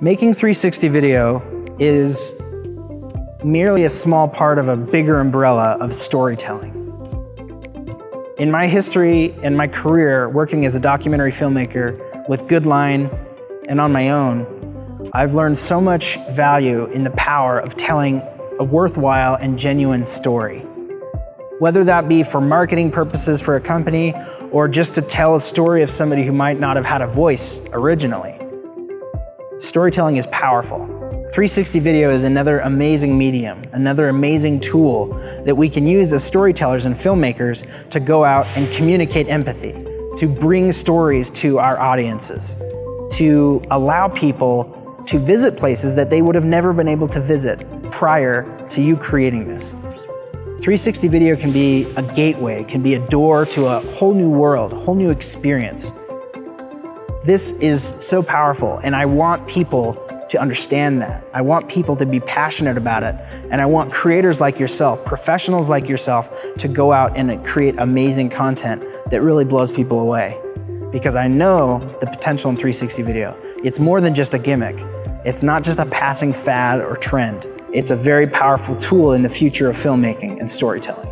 Making 360 video is merely a small part of a bigger umbrella of storytelling. In my history and my career working as a documentary filmmaker with Goodline and on my own, I've learned so much value in the power of telling a worthwhile and genuine story. Whether that be for marketing purposes for a company or just to tell a story of somebody who might not have had a voice originally. Storytelling is powerful. 360 video is another amazing medium, another amazing tool that we can use as storytellers and filmmakers to go out and communicate empathy, to bring stories to our audiences, to allow people to visit places that they would have never been able to visit prior to you creating this. 360 video can be a gateway, can be a door to a whole new world, a whole new experience. This is so powerful, and I want people to understand that. I want people to be passionate about it, and I want creators like yourself, professionals like yourself, to go out and create amazing content that really blows people away. Because I know the potential in 360 video. It's more than just a gimmick. It's not just a passing fad or trend. It's a very powerful tool in the future of filmmaking and storytelling.